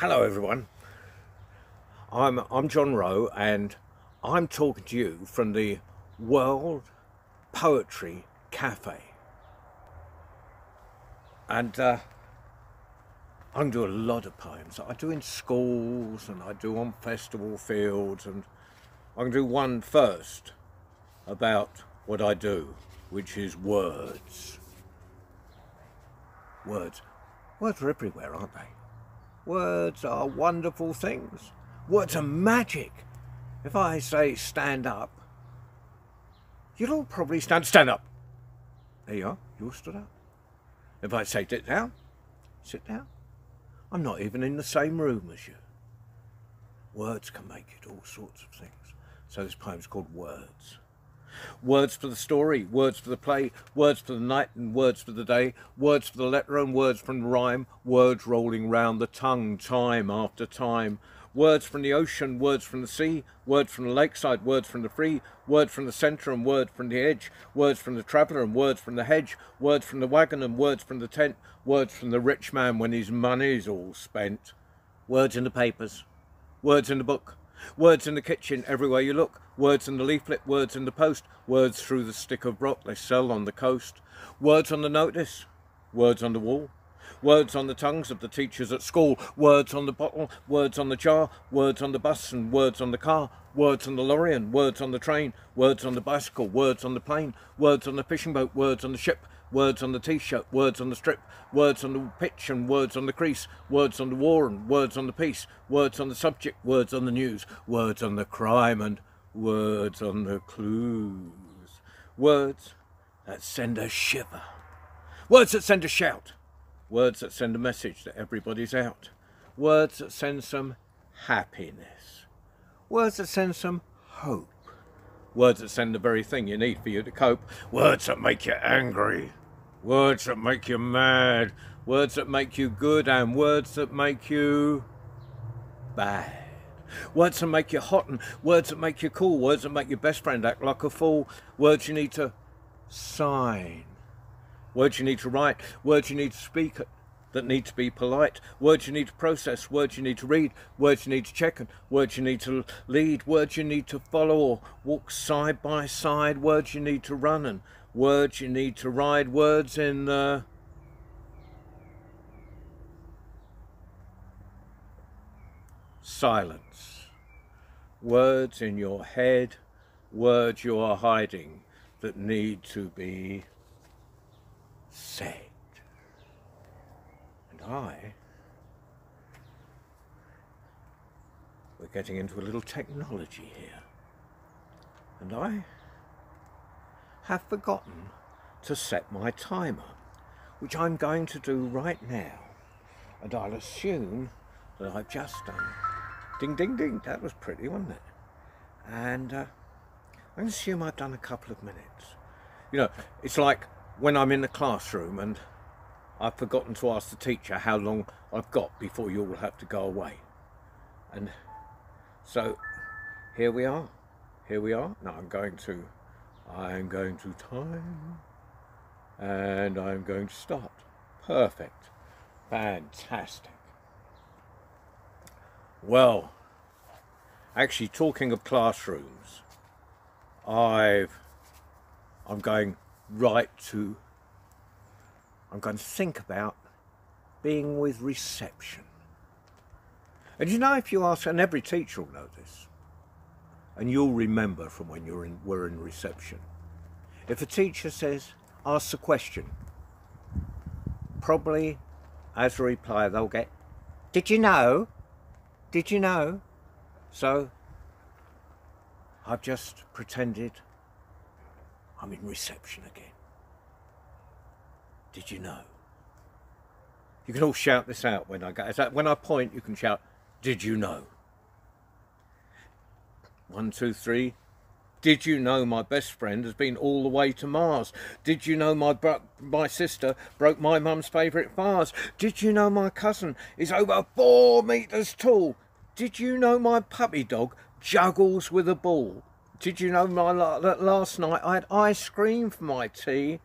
Hello everyone. I'm I'm John Row and I'm talking to you from the World Poetry Cafe. And uh, I can do a lot of poems. I do in schools and I do on festival fields and I can do one first about what I do, which is words. Words. Words are everywhere, aren't they? Words are wonderful things. Words are magic. If I say stand up, you'll all probably stand, stand up. There you are, you all stood up. If I say sit down, sit down. I'm not even in the same room as you. Words can make it all sorts of things. So this poem's called Words. Words for the story, words for the play, words for the night and words for the day, words for the letter and words from rhyme, words rolling round the tongue time after time. Words from the ocean, words from the sea, words from the lakeside, words from the free, words from the centre and words from the edge, words from the traveller and words from the hedge, words from the wagon and words from the tent, words from the rich man when his money's all spent. Words in the papers, words in the book, Words in the kitchen everywhere you look, words in the leaflet, words in the post, words through the stick of rock they sell on the coast, words on the notice, words on the wall, words on the tongues of the teachers at school, words on the bottle, words on the jar, words on the bus and words on the car, words on the lorry and words on the train, words on the bicycle, words on the plane, words on the fishing boat, words on the ship, words on the t-shirt, words on the strip, words on the pitch and words on the crease, words on the war and words on the peace, words on the subject, words on the news, words on the crime and words on the clues. Words that send a shiver, words that send a shout, words that send a message that everybody's out, words that send some happiness, words that send some hope, Words that send the very thing you need for you to cope. Words that make you angry. Words that make you mad. Words that make you good and words that make you bad. Words that make you hot and words that make you cool. Words that make your best friend act like a fool. Words you need to sign. Words you need to write. Words you need to speak that need to be polite, words you need to process, words you need to read, words you need to check, and words you need to lead, words you need to follow or walk side by side, words you need to run, and words you need to ride, words in the silence, words in your head, words you are hiding that need to be said. And I, we're getting into a little technology here. And I have forgotten to set my timer, which I'm going to do right now. And I'll assume that I've just done ding, ding, ding. That was pretty, wasn't it? And uh, I'm assume I've done a couple of minutes. You know, it's like when I'm in the classroom and I've forgotten to ask the teacher how long I've got before you all have to go away. And so here we are. Here we are. Now I'm going to, I'm going to time and I'm going to start. Perfect. Fantastic. Well, actually talking of classrooms, I've, I'm going right to I'm going to think about being with reception. And you know, if you ask, and every teacher will know this, and you'll remember from when you're in, were in reception, if a teacher says, ask a question, probably as a reply they'll get, did you know? Did you know? So I've just pretended I'm in reception again. Did you know? You can all shout this out when I go. When I point, you can shout, Did you know? One, two, three. Did you know my best friend has been all the way to Mars? Did you know my my sister broke my mum's favourite vase? Did you know my cousin is over four metres tall? Did you know my puppy dog juggles with a ball? Did you know my that last night I had ice cream for my tea?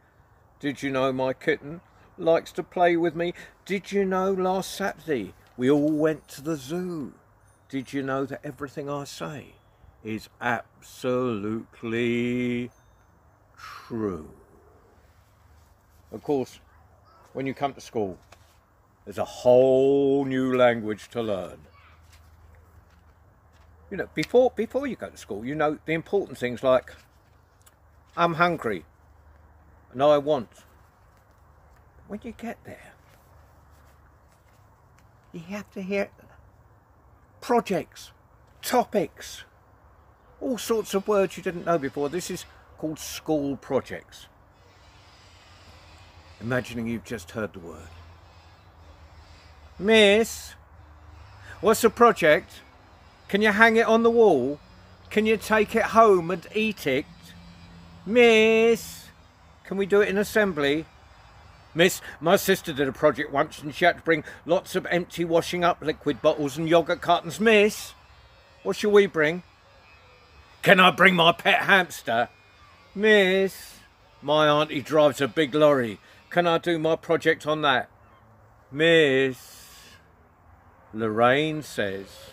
Did you know my kitten likes to play with me? Did you know last Saturday we all went to the zoo. Did you know that everything I say is absolutely true? Of course, when you come to school, there's a whole new language to learn. You know, before before you go to school, you know the important things like I'm hungry and I want. When you get there, you have to hear projects, topics, all sorts of words you didn't know before. This is called school projects. Imagining you've just heard the word. Miss, what's the project? Can you hang it on the wall? Can you take it home and eat it? Miss, can we do it in assembly? Miss, my sister did a project once and she had to bring lots of empty washing up liquid bottles and yoghurt cartons. Miss, what shall we bring? Can I bring my pet hamster? Miss, my auntie drives a big lorry. Can I do my project on that? Miss, Lorraine says,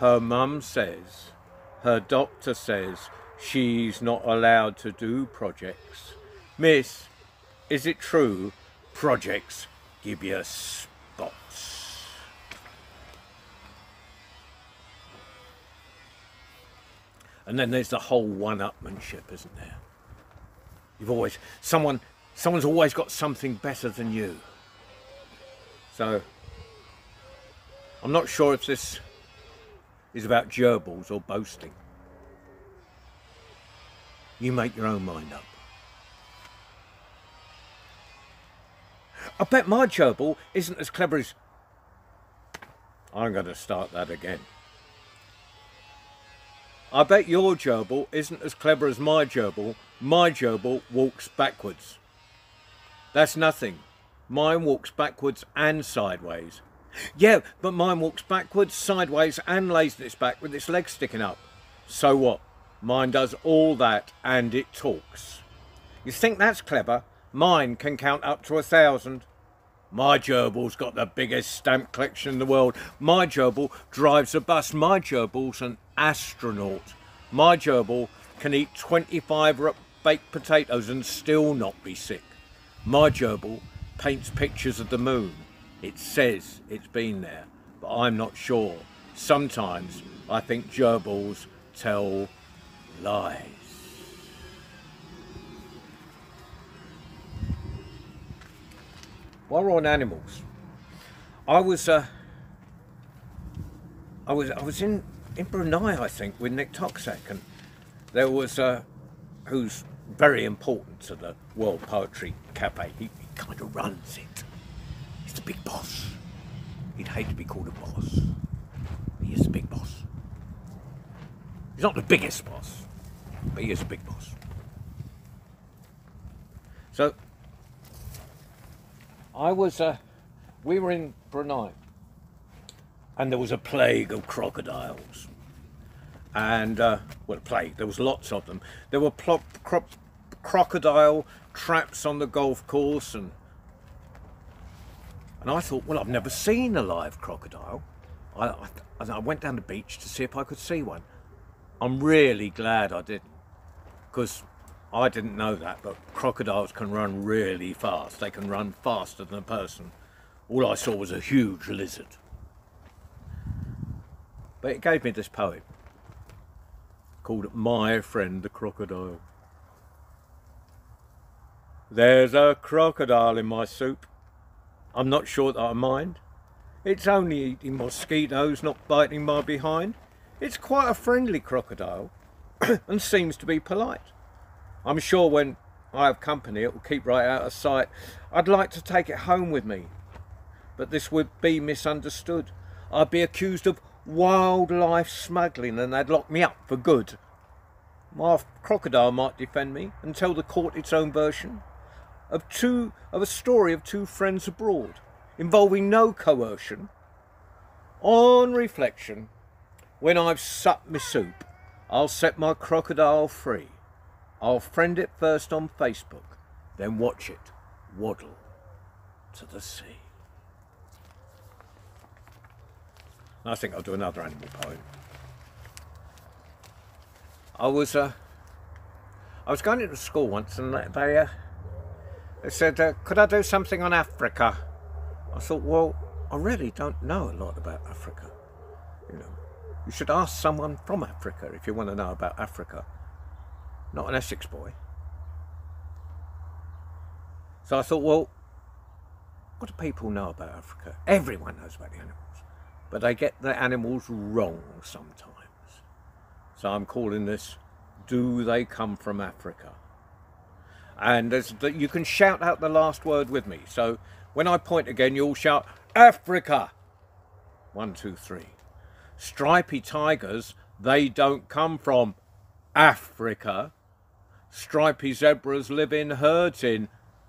her mum says, her doctor says she's not allowed to do projects. Miss, is it true projects give you spots? And then there's the whole one-upmanship, isn't there? You've always someone Someone's always got something better than you. So, I'm not sure if this is about gerbils or boasting. You make your own mind up. I bet my gerbil isn't as clever as... I'm going to start that again. I bet your gerbil isn't as clever as my gerbil. My gerbil walks backwards. That's nothing. Mine walks backwards and sideways. Yeah, but mine walks backwards, sideways and lays its back with its legs sticking up. So what? Mine does all that and it talks. You think that's clever? Mine can count up to a thousand. My gerbil's got the biggest stamp collection in the world. My gerbil drives a bus. My gerbil's an astronaut. My gerbil can eat 25 baked potatoes and still not be sick. My gerbil paints pictures of the moon. It says it's been there, but I'm not sure. Sometimes I think gerbils tell lies. While we're on animals, I was uh, I was I was in in Brunei, I think, with Nick Toczek, and there was a who's very important to the World Poetry Cafe. He, he kind of runs it. He's the big boss. He'd hate to be called a boss. He is the big boss. He's not the biggest boss, but he is a big boss. So, I was, uh, we were in Brunei, and there was a plague of crocodiles and uh, well, plague. There was lots of them. There were plop, crop, crocodile traps on the golf course, and and I thought, well, I've never seen a live crocodile. I, I, I went down the beach to see if I could see one. I'm really glad I didn't, because I didn't know that, but crocodiles can run really fast. They can run faster than a person. All I saw was a huge lizard. But it gave me this poem called My Friend the Crocodile. There's a crocodile in my soup. I'm not sure that I mind. It's only eating mosquitoes, not biting my behind. It's quite a friendly crocodile and seems to be polite. I'm sure when I have company it will keep right out of sight. I'd like to take it home with me, but this would be misunderstood. I'd be accused of wildlife smuggling and they'd lock me up for good. My crocodile might defend me and tell the court its own version of two of a story of two friends abroad involving no coercion. On reflection, when I've supped my soup, I'll set my crocodile free. I'll friend it first on Facebook, then watch it waddle to the sea. I think I'll do another animal poem. I was uh, I was going into school once and they uh, they said, uh, could I do something on Africa? I thought, well, I really don't know a lot about Africa. You know, you should ask someone from Africa if you want to know about Africa, not an Essex boy. So I thought, well, what do people know about Africa? Everyone knows about the animals, but they get the animals wrong sometimes. So I'm calling this, Do They Come From Africa? And you can shout out the last word with me. So when I point again, you all shout, Africa! One, two, three. Stripy tigers, they don't come from Africa. Stripy zebras live in herds in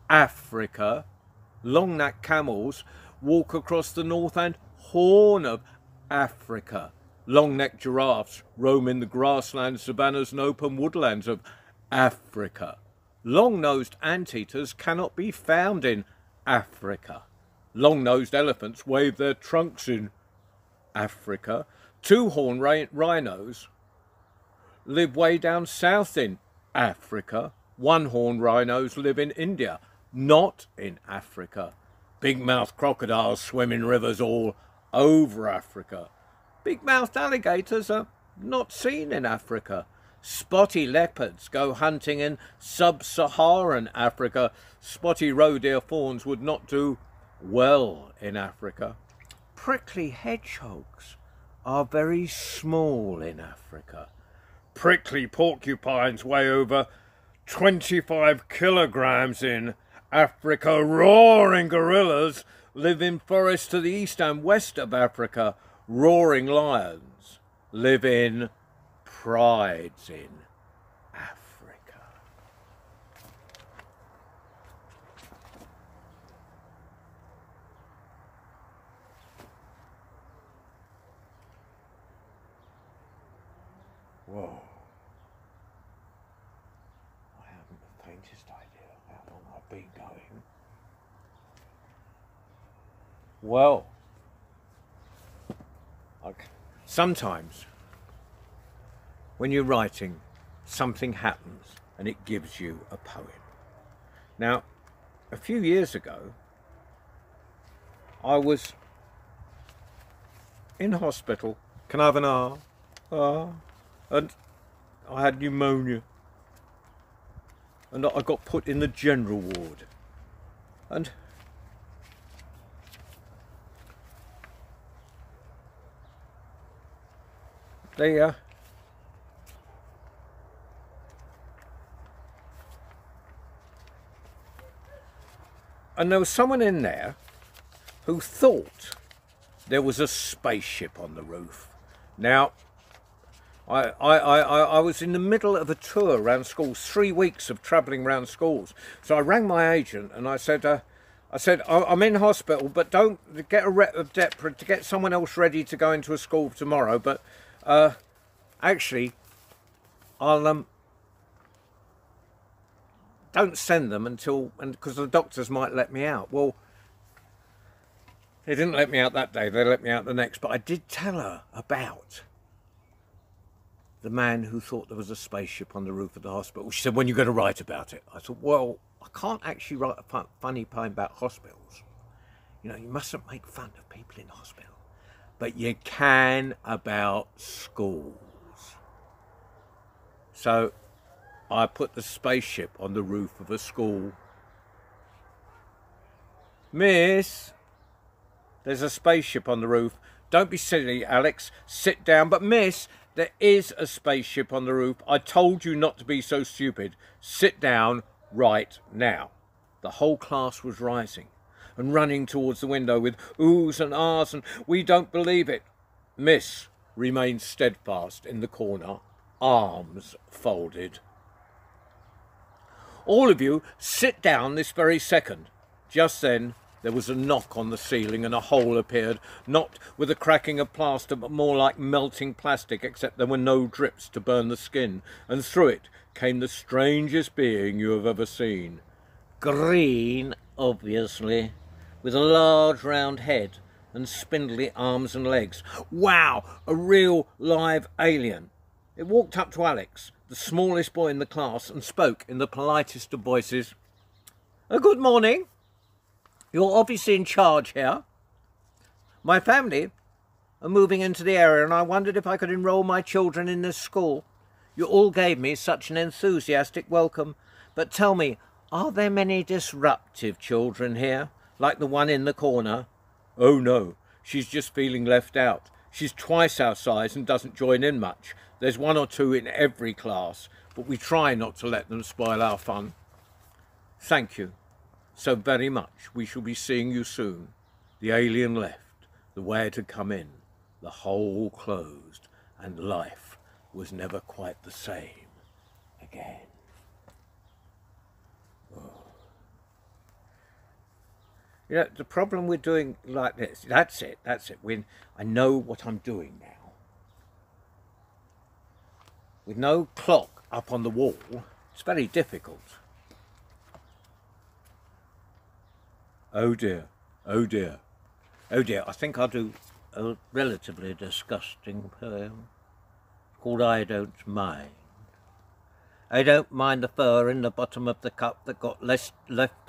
Africa. Long neck camels walk across the north and horn of Africa. Long necked giraffes roam in the grasslands, savannas, and open woodlands of Africa. Long nosed anteaters cannot be found in Africa. Long nosed elephants wave their trunks in Africa. Two horn rhinos live way down south in Africa. One-horned rhinos live in India, not in Africa. Big mouthed crocodiles swim in rivers all over Africa. Big mouthed alligators are not seen in Africa. Spotty leopards go hunting in sub-Saharan Africa. Spotty roe deer fawns would not do well in Africa. Prickly hedgehogs are very small in Africa. Prickly porcupines weigh over 25 kilograms in Africa. Roaring gorillas live in forests to the east and west of Africa. Roaring lions live in prides in Africa. Whoa. I haven't the faintest idea how long I've been going. Well, okay. sometimes when you're writing, something happens and it gives you a poem. Now, a few years ago, I was in hospital. Can I have an R? Ah. And I had pneumonia. And I got put in the general ward. And they go. And there was someone in there who thought there was a spaceship on the roof. Now, I, I, I, I was in the middle of a tour around schools, three weeks of travelling around schools. So I rang my agent and I said, uh, I said, I'm in hospital, but don't get a rep of Deptford to get someone else ready to go into a school tomorrow. But uh, actually, I'll um, don't send them until and because the doctors might let me out. Well they didn't let me out that day they let me out the next but i did tell her about the man who thought there was a spaceship on the roof of the hospital. She said when are you going to write about it? I said well i can't actually write a funny poem about hospitals. You know you mustn't make fun of people in hospital but you can about schools so I put the spaceship on the roof of a school. Miss, there's a spaceship on the roof. Don't be silly, Alex. Sit down. But, miss, there is a spaceship on the roof. I told you not to be so stupid. Sit down right now. The whole class was rising and running towards the window with oohs and ahs and we don't believe it. Miss remained steadfast in the corner, arms folded. All of you, sit down this very second. Just then, there was a knock on the ceiling and a hole appeared, not with a cracking of plaster, but more like melting plastic, except there were no drips to burn the skin, and through it came the strangest being you have ever seen. Green, obviously, with a large round head, and spindly arms and legs. Wow, a real live alien. It walked up to Alex, the smallest boy in the class, and spoke in the politest of voices. Uh, good morning. You're obviously in charge here. My family are moving into the area and I wondered if I could enrol my children in this school. You all gave me such an enthusiastic welcome. But tell me, are there many disruptive children here, like the one in the corner? Oh no, she's just feeling left out. She's twice our size and doesn't join in much. There's one or two in every class, but we try not to let them spoil our fun. Thank you so very much. We shall be seeing you soon. The alien left, the way it had come in, the hole closed, and life was never quite the same again. You know, the problem with doing like this, that's it, that's it. When I know what I'm doing now. With no clock up on the wall, it's very difficult. Oh dear, oh dear, oh dear. I think I'll do a relatively disgusting poem called I Don't Mind. I don't mind the fur in the bottom of the cup that got left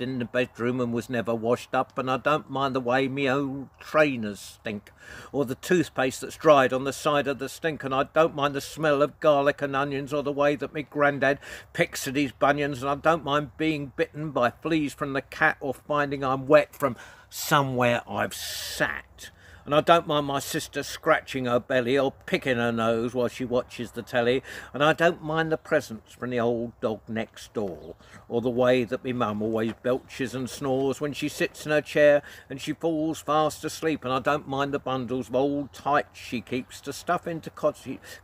in the bedroom and was never washed up, and I don't mind the way me old trainers stink, or the toothpaste that's dried on the side of the stink, and I don't mind the smell of garlic and onions, or the way that me grandad picks at his bunions, and I don't mind being bitten by fleas from the cat, or finding I'm wet from somewhere I've sat and I don't mind my sister scratching her belly or picking her nose while she watches the telly, and I don't mind the presents from the old dog next door, or the way that me mum always belches and snores when she sits in her chair and she falls fast asleep, and I don't mind the bundles of old tights she keeps to stuff into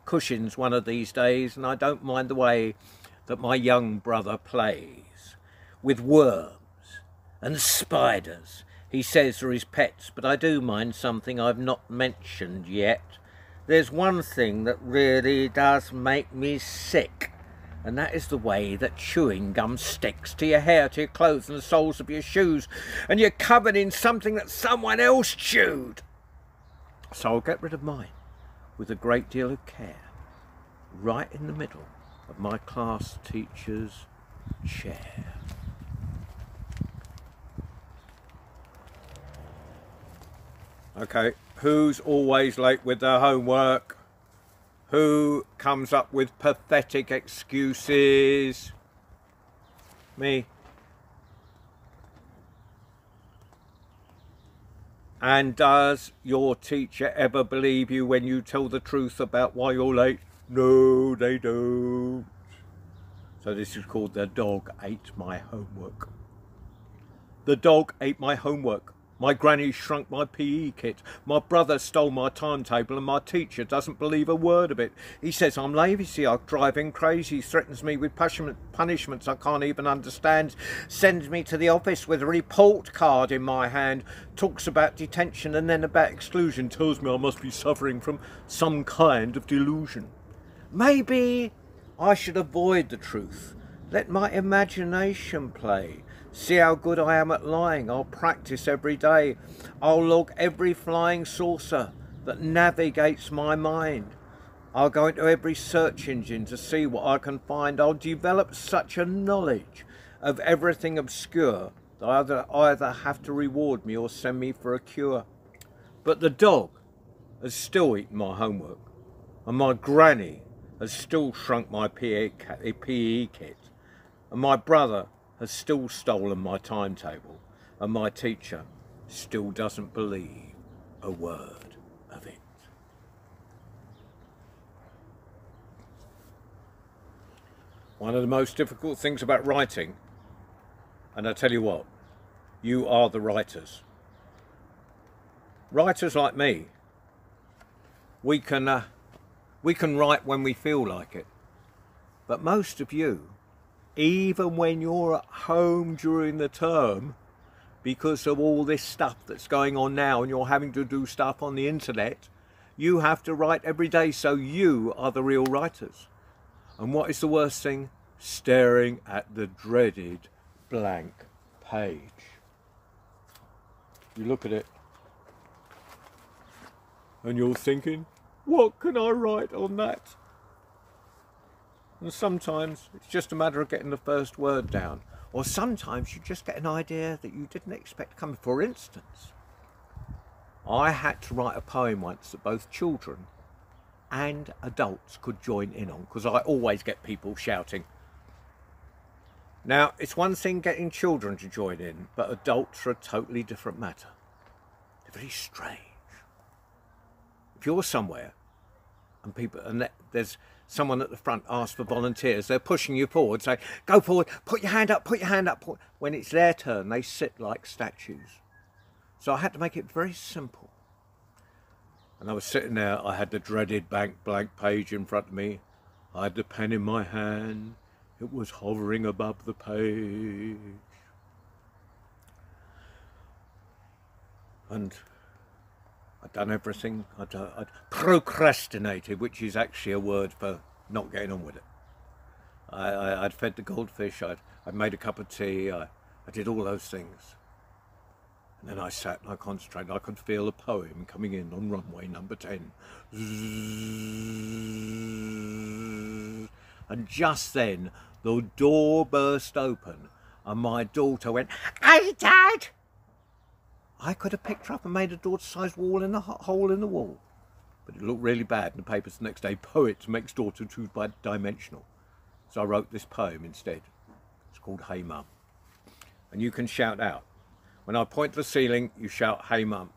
cushions one of these days, and I don't mind the way that my young brother plays with worms and spiders he says are his pets, but I do mind something I've not mentioned yet. There's one thing that really does make me sick, and that is the way that chewing gum sticks to your hair, to your clothes and the soles of your shoes, and you're covered in something that someone else chewed. So I'll get rid of mine with a great deal of care, right in the middle of my class teacher's chair. Okay, who's always late with their homework? Who comes up with pathetic excuses? Me. And does your teacher ever believe you when you tell the truth about why you're late? No, they don't. So this is called The Dog Ate My Homework. The dog ate my homework. My granny shrunk my PE kit. My brother stole my timetable and my teacher doesn't believe a word of it. He says I'm lazy, I'm driving crazy, threatens me with punishments I can't even understand, sends me to the office with a report card in my hand, talks about detention and then about exclusion, tells me I must be suffering from some kind of delusion. Maybe I should avoid the truth. Let my imagination play. See how good I am at lying. I'll practice every day. I'll log every flying saucer that navigates my mind. I'll go into every search engine to see what I can find. I'll develop such a knowledge of everything obscure that either, either have to reward me or send me for a cure. But the dog has still eaten my homework, and my granny has still shrunk my PE kit, and my brother has still stolen my timetable and my teacher still doesn't believe a word of it. One of the most difficult things about writing, and I tell you what, you are the writers. Writers like me, we can, uh, we can write when we feel like it. But most of you even when you're at home during the term because of all this stuff that's going on now and you're having to do stuff on the internet you have to write every day so you are the real writers. And what is the worst thing? Staring at the dreaded blank page. You look at it And you're thinking, what can I write on that? And sometimes it's just a matter of getting the first word down. Or sometimes you just get an idea that you didn't expect to come. For instance, I had to write a poem once that both children and adults could join in on because I always get people shouting. Now, it's one thing getting children to join in, but adults are a totally different matter. They're very strange. If you're somewhere and people and there's someone at the front asks for volunteers, they're pushing you forward, say, go forward, put your hand up, put your hand up. When it's their turn, they sit like statues. So I had to make it very simple. And I was sitting there, I had the dreaded blank blank page in front of me. I had the pen in my hand. It was hovering above the page. And I'd done everything. I'd, uh, I'd, procrastinated, which is actually a word for not getting on with it. I, would fed the goldfish, I'd, I'd made a cup of tea, I, I did all those things. And then I sat and I concentrated. I could feel a poem coming in on runway number 10. And just then, the door burst open and my daughter went, Hey, Dad! I could have picked her up and made a daughter-sized wall in a hole in the wall. But it looked really bad in the papers the next day. Poet makes daughter too by dimensional. So I wrote this poem instead. It's called Hey Mum. And you can shout out. When I point to the ceiling, you shout, Hey Mum.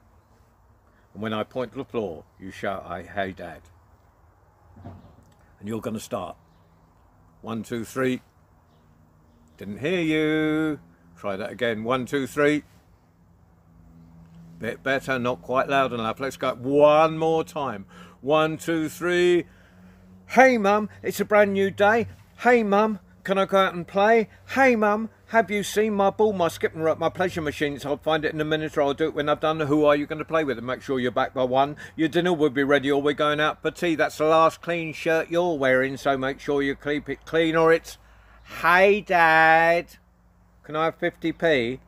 And when I point to the floor, you shout, Hey Dad. And you're going to start. One, two, three. Didn't hear you. Try that again. One, two, three. Bit better, not quite loud enough. Let's go one more time. One, two, three. Hey, Mum, it's a brand new day. Hey, Mum, can I go out and play? Hey, Mum, have you seen my ball, my skipping rope, my pleasure machines? I'll find it in a minute or I'll do it when I've done. Who are you going to play with? And make sure you're back by one. Your dinner will be ready or we're going out for tea. That's the last clean shirt you're wearing, so make sure you keep it clean or it's... Hey, Dad, can I have 50p?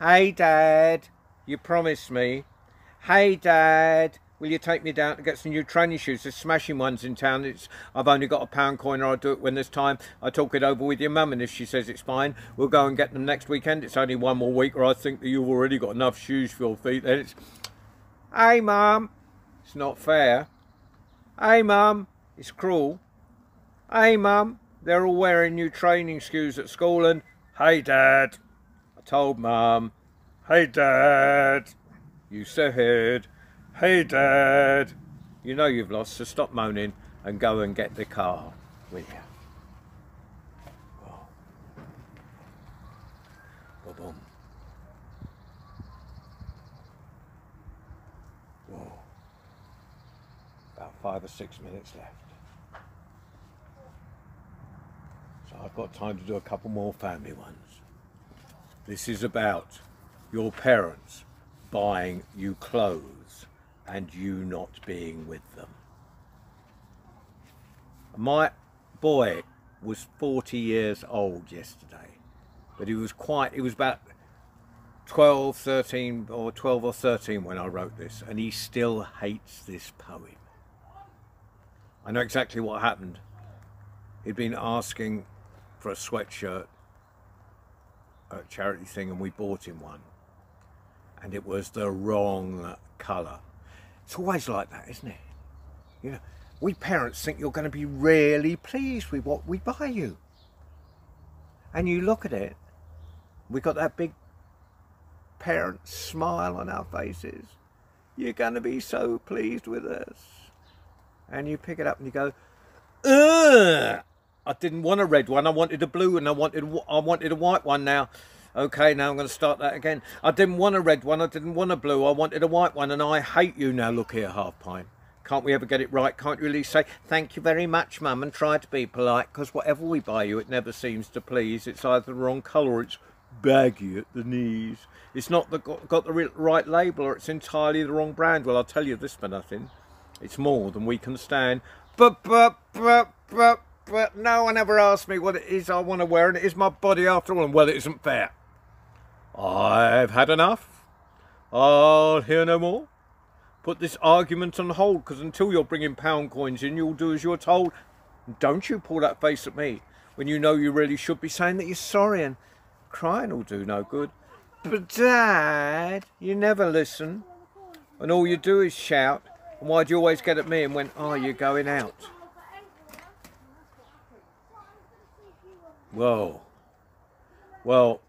Hey, Dad. You promised me. Hey, Dad, will you take me down to get some new training shoes? There's smashing ones in town. It's I've only got a pound coin, or I'll do it when there's time. I talk it over with your mum, and if she says it's fine, we'll go and get them next weekend. It's only one more week, or I think that you've already got enough shoes for your feet. Then it's, hey, mum, it's not fair. Hey, mum, it's cruel. Hey, mum, they're all wearing new training shoes at school, and hey, dad, I told mum. Hey Dad, you said, hey Dad. You know you've lost, so stop moaning and go and get the car, will you? Whoa. Boom. Whoa. About five or six minutes left. So I've got time to do a couple more family ones. This is about your parents buying you clothes and you not being with them. My boy was 40 years old yesterday, but he was quite, he was about 12, 13, or 12 or 13 when I wrote this, and he still hates this poem. I know exactly what happened. He'd been asking for a sweatshirt at a charity thing, and we bought him one and it was the wrong colour. It's always like that, isn't it? You know, we parents think you're going to be really pleased with what we buy you. And you look at it, we've got that big parent smile on our faces. You're going to be so pleased with us. And you pick it up and you go, Ugh! I didn't want a red one. I wanted a blue and I wanted I wanted a white one now. Okay, now I'm going to start that again. I didn't want a red one. I didn't want a blue. I wanted a white one, and I hate you now. Look here, half pint. Can't we ever get it right? Can't you really say, thank you very much, mum, and try to be polite? Because whatever we buy you, it never seems to please. It's either the wrong colour or it's baggy at the knees. It's not the, got, got the right label or it's entirely the wrong brand. Well, I'll tell you this for nothing. It's more than we can stand. But, but, but, but, but no one ever asked me what it is I want to wear, and it is my body after all, and well, it isn't fair. I've had enough. I'll hear no more. put this argument on hold because until you're bringing pound coins in, you'll do as you're told. Don't you pull that face at me when you know you really should be saying that you're sorry and crying will do no good. But Dad, you never listen. And all you do is shout. And why do you always get at me and when, oh, you're going out? Whoa. Well,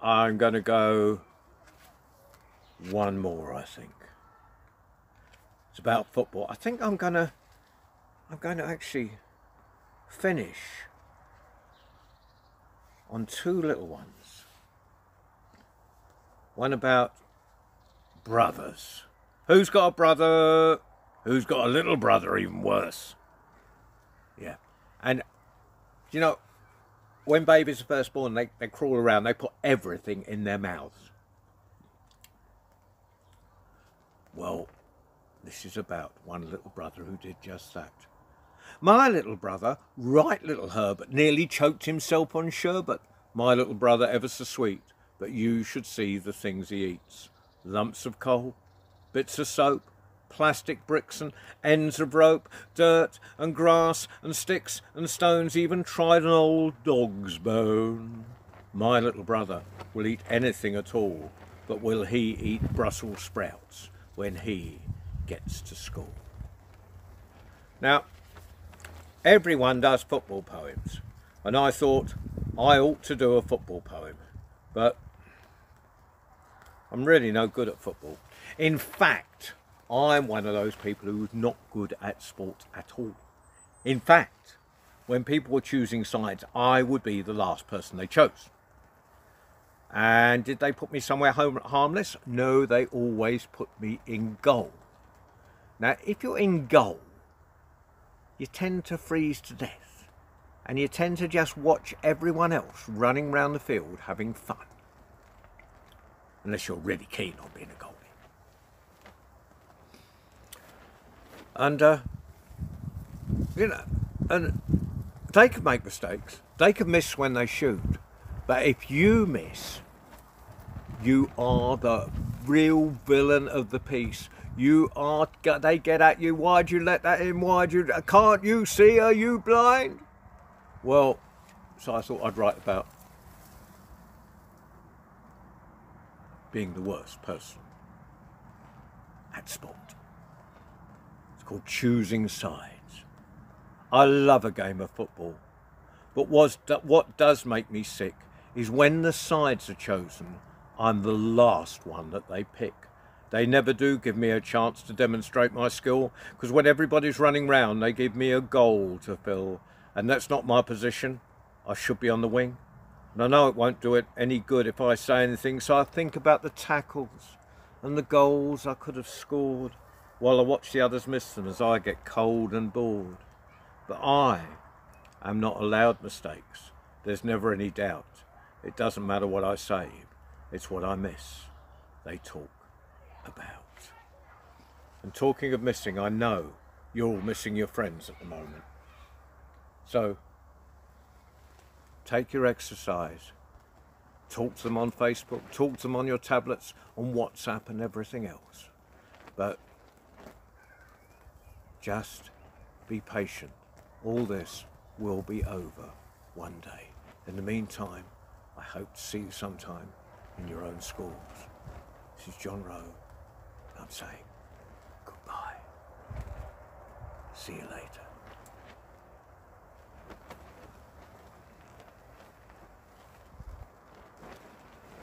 I'm going to go one more, I think. It's about football. I think I'm going to, I'm going to actually finish on two little ones. One about brothers. Who's got a brother? Who's got a little brother, even worse? Yeah. And, you know, when babies are first born, they, they crawl around, they put everything in their mouths. Well, this is about one little brother who did just that. My little brother, right little Herbert, nearly choked himself on sherbet. My little brother ever so sweet, but you should see the things he eats. Lumps of coal, bits of soap, plastic bricks and ends of rope, dirt and grass and sticks and stones, even tried an old dog's bone. My little brother will eat anything at all, but will he eat Brussels sprouts when he gets to school? Now, everyone does football poems, and I thought I ought to do a football poem, but I'm really no good at football. In fact, I'm one of those people who's not good at sport at all. In fact, when people were choosing sides, I would be the last person they chose. And did they put me somewhere harmless? No, they always put me in goal. Now, if you're in goal, you tend to freeze to death. And you tend to just watch everyone else running around the field having fun. Unless you're really keen on being a goalie. And, uh, you know, and they can make mistakes. They can miss when they shoot. But if you miss, you are the real villain of the piece. You are, they get at you, why'd you let that in, why'd you, can't you see, are you blind? Well, so I thought I'd write about being the worst person at sport called choosing sides. I love a game of football, but what does make me sick is when the sides are chosen, I'm the last one that they pick. They never do give me a chance to demonstrate my skill because when everybody's running round, they give me a goal to fill, and that's not my position. I should be on the wing. And I know it won't do it any good if I say anything, so I think about the tackles and the goals I could have scored while I watch the others miss them as I get cold and bored. But I am not allowed mistakes. There's never any doubt. It doesn't matter what I say, it's what I miss. They talk about. And talking of missing, I know you're all missing your friends at the moment. So, take your exercise. Talk to them on Facebook, talk to them on your tablets, on WhatsApp and everything else. But just be patient. All this will be over one day. In the meantime, I hope to see you sometime in your own schools. This is John Row. I'm saying goodbye. See you later.